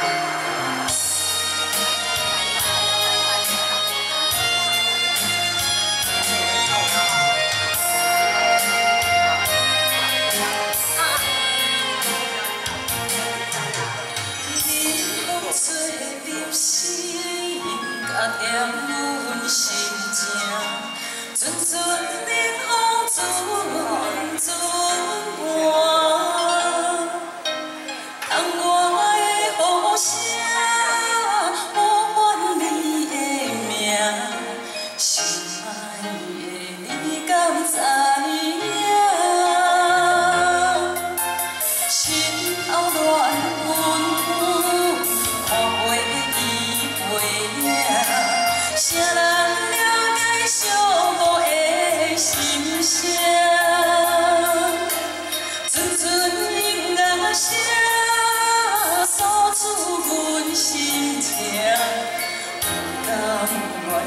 人讲出人心各点阮心情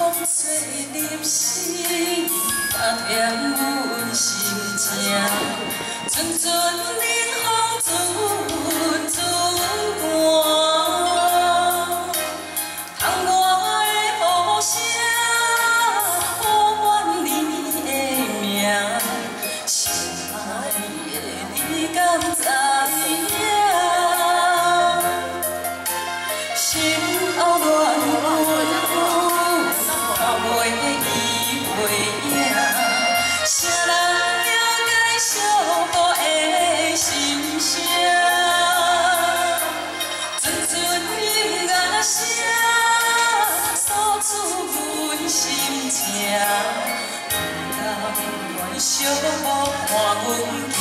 做入心，踏遍阮心情，阵阵冷小雨伴阮